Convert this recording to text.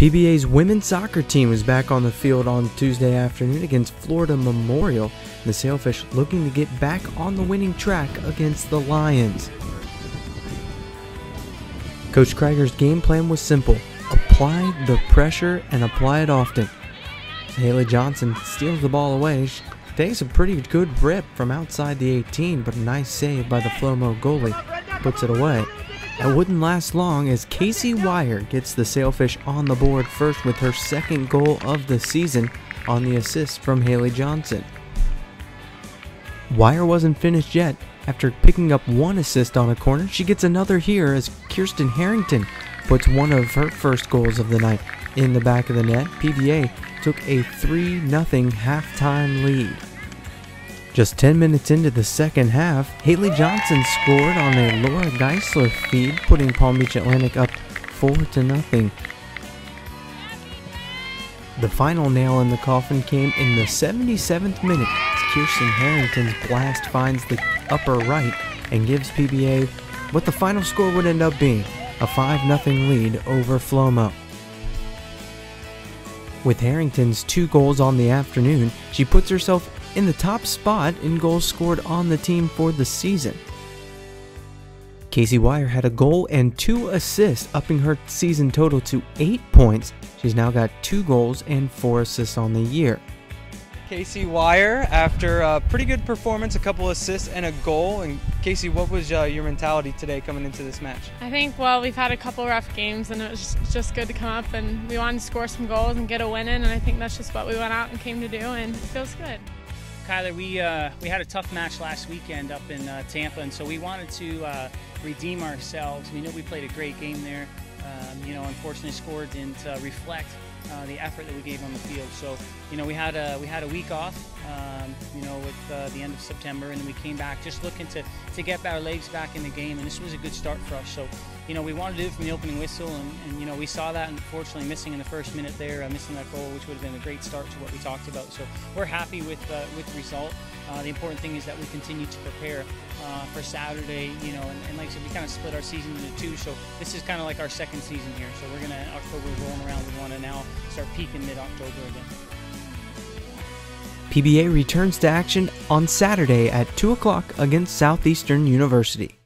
PBA's women's soccer team was back on the field on Tuesday afternoon against Florida Memorial. The Sailfish looking to get back on the winning track against the Lions. Coach Krieger's game plan was simple apply the pressure and apply it often. Haley Johnson steals the ball away. She takes a pretty good rip from outside the 18, but a nice save by the Flomo goalie puts it away. It wouldn't last long as Casey Wire gets the Sailfish on the board first with her second goal of the season on the assist from Haley Johnson. Wire wasn't finished yet. After picking up one assist on a corner, she gets another here as Kirsten Harrington puts one of her first goals of the night in the back of the net. PBA took a 3 0 halftime lead. Just 10 minutes into the second half, Haley Johnson scored on a Laura Geisler feed, putting Palm Beach Atlantic up 4 to nothing. The final nail in the coffin came in the 77th minute as Kirsten Harrington's blast finds the upper right and gives PBA what the final score would end up being a 5 0 lead over Flomo. With Harrington's two goals on the afternoon, she puts herself in the top spot in goals scored on the team for the season. Casey Wire had a goal and two assists, upping her season total to eight points. She's now got two goals and four assists on the year. Casey Wire, after a pretty good performance, a couple assists and a goal. And Casey, what was uh, your mentality today coming into this match? I think, well, we've had a couple rough games, and it was just, just good to come up and we wanted to score some goals and get a win in. And I think that's just what we went out and came to do, and it feels good. Kyler, we uh, we had a tough match last weekend up in uh, Tampa, and so we wanted to uh, redeem ourselves. We know we played a great game there. Um, you know, unfortunately, score didn't uh, reflect uh, the effort that we gave on the field. So, you know, we had a we had a week off. Um, you know, with uh, the end of September, and then we came back just looking to to get our legs back in the game, and this was a good start for us. So, you know, we wanted to do it from the opening whistle, and, and you know, we saw that unfortunately missing in the first minute there, uh, missing that goal, which would have been a great start to what we talked about. So, we're happy with uh, with the result. Uh, the important thing is that we continue to prepare uh, for Saturday, you know, and, and, like I said, we kind of split our season into two. So this is kind of like our second season here. So we're gonna October rolling around. We want to now start peaking mid-October again. PBA returns to action on Saturday at 2 o'clock against Southeastern University.